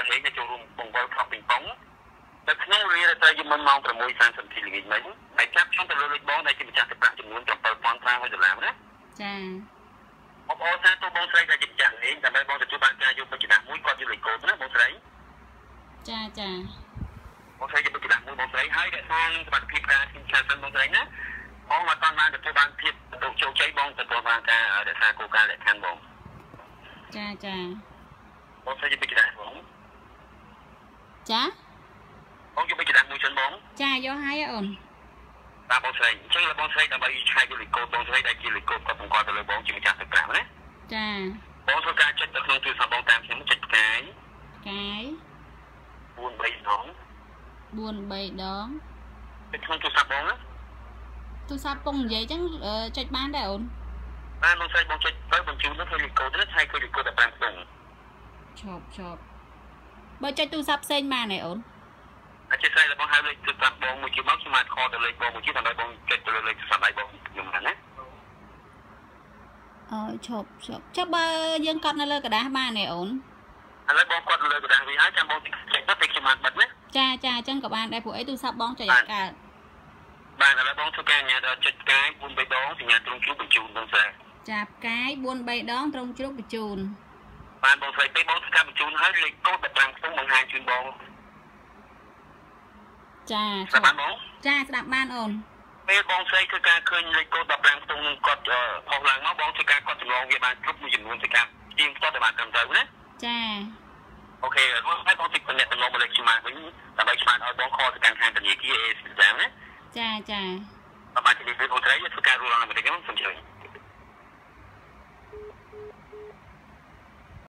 រហេងដែលចូលរួមបង្វិលខប់ពីងប៉ុងនៅក្នុងរៀនត្រូវយប់មុនម៉ោង6:30នាទីល្ងាចមិញហើយចាប់ខ្ញុំទៅលើលេខបងដែលជាម្ចាស់ទឹកប្រាក់ចំនួន7500ដុល្លារណាចាបងប្អូនថាទូបងស្រីដែលជាម្ចាស់លេងដើម្បីបងទទួលបានការយកបច្ចុប្បន្នមួយគាត់យកលេខកូដណាបងស្រីចាចាបងស្រីយកបច្ចុប្បន្នមួយបងស្រីហើយដែលខាងសមត្ថភាពការទីផ្សារសិនបងស្រីណាបងមកតាមបានទទួលបានភាពទៅជោគជ័យបងទទួលបានការរក្សាគោលការណ៍លក្ខខណ្ឌបងចាចាបងស្រីយកបច្ចុប្បន្នបង ចាបងយកបច្ចុប្បន្នមួយសិនបងចាយកហើយអូនតាមបងស្រីអញ្ចឹងបងស្រីដើម្បីឆែកយកលេខកូដបងស្រីដែលជាលេខកូដគាត់បង្កល់ទៅលើបងជាម្ចាស់ទឹកប្រាក់ណាចាបងធ្វើការចុចទៅក្នុងទូរស័ព្ទបងតាមខ្ញុំចុចផ្កាយកាយ4 3ដង4 3ដងទៅក្នុងទូរស័ព្ទបងណាទូរស័ព្ទពងនិយាយចឹងអឺចុចបានដែរអូនបានបងស្រីបងចុចទៅបញ្ជូនទៅធ្វើលេខកូដណាឆែកគឺលេខកូដតែ5ខ្ទង់ឈប់ឈប់ បើចុចទូរស័ព្ទផ្សេងបានទេអូន អធិស្ឋានរបស់ហៅលេខទូរស័ព្ទបងមួយជាមកខ្ញុំអាចខលទៅលេខបងមួយជាដើម្បីបងចុចទៅលើលេខទូរស័ព្ទដៃបងខ្ញុំណាណា អើឈប់ឈប់ចុះបើយើងកត់នៅលើกระดาษបានទេអូន ឥឡូវបងគាត់លើกระดาษវាហើយចាំបងចុចទៅពេលខ្ញុំបានបិទណា ចាចាអញ្ចឹងក៏បានដែរព្រោះអីទូរស័ព្ទបងចុចឲ្យកើត បានឥឡូវបងធ្វើការញ៉ាំដល់ចុចផ្កាយ4 3ដងសញ្ញាទ្រង់ជួបបញ្ជូនបងស្រី ចាផ្កាយ4 3ដងត្រង់ជ្រុកបញ្ជូន បានបងស្រីពេលបងធ្វើការបញ្ជូនហើយលេខកូដតែ5ខ្ទង់បង្ហាញជូនបងចាស្ដាប់បានបងចាស្ដាប់បានអូនពេលបងស្រីធ្វើការឃើញលេខកូដ15ខ្ទង់នឹងគាត់ផុសឡើងមកបងធ្វើការគាត់ចម្លងវាបានគ្រប់មួយចំនួនធ្វើការទៀងផ្ទាត់តែបានត្រឹមត្រូវណាចាអូខេហើយបងតិចតំណែងតំណងមកលេខឆ្មាវិញដើម្បីឆ្មាឲ្យបងខលទៅកាន់ខាងធនាគារអេស៊ីតាមណាចាចាបាទជំរាបលាបងស្រីធ្វើការរួចរាល់បន្តិចខ្ញុំសូមជម្រាប